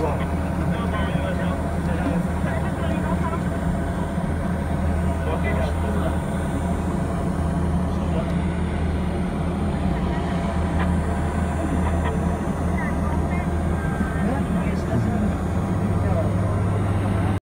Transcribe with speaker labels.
Speaker 1: Wow.